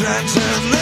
attractive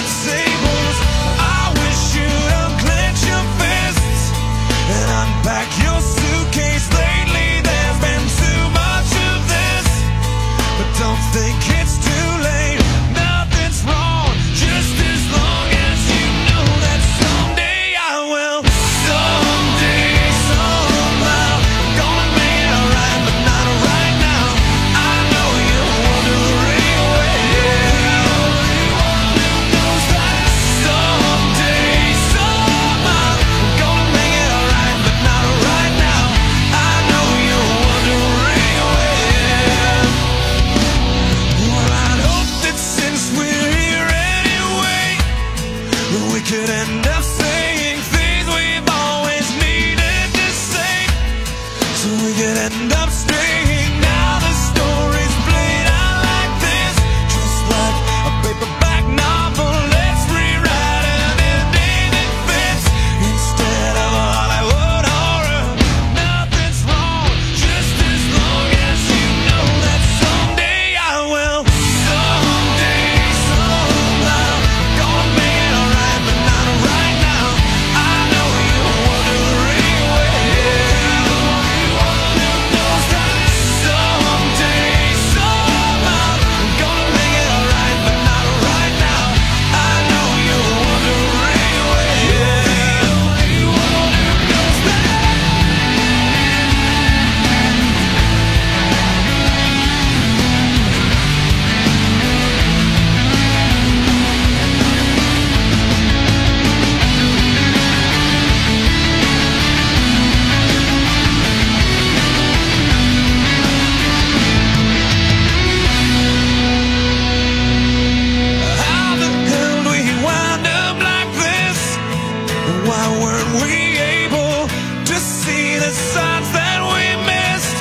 why weren't we able to see the signs that we missed?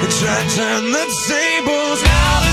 We tried to turn the tables out.